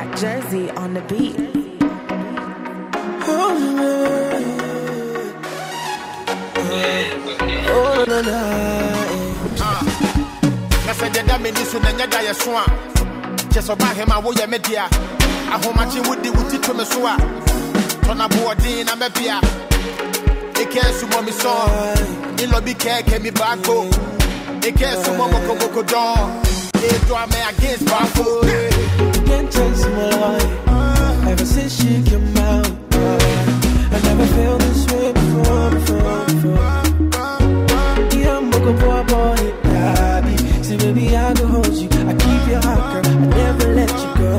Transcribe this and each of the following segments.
Black Jersey on the beat. Oh, na, na, na sɛ deɛ da m'ani so na nyɛ da yɛ so a woyɛ me dea ahomakye wodi wo to me so a na mɛbea ekɛ sumɔ me sumɔ mokomoko dɔn edo amɛ against I can hold you. I keep your heart, girl. I never let you go.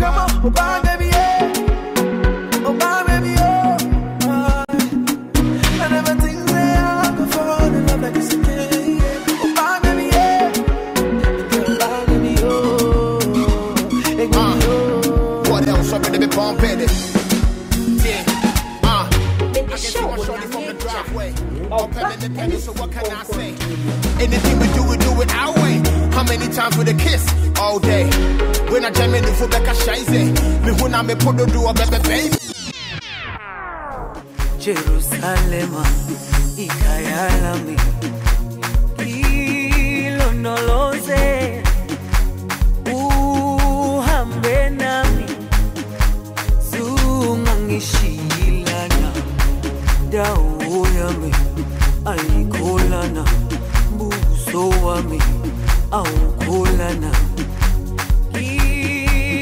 Come on, oh, bye, baby, yeah. Oh, bye, baby, yeah. Oh, I never think that I could fall in love like this again. Oh, bye, baby, yeah. Girl, bye, baby, oh. Hey, baby, oh. What else? I'm gonna be pumping it. The I? Anything we do, we do it our way. How many times with a kiss? All day. When I jam in the foot back, I shine. Me when I'm a put do a baby, baby. Jerusalema ikayalami ilondoloze uhambe nami zungangishilana buso wami awukholana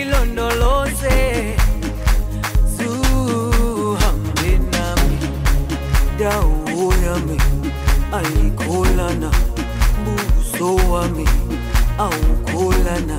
ilondoloze zuhambe nami dawo yami ayikholana buso wami awukholana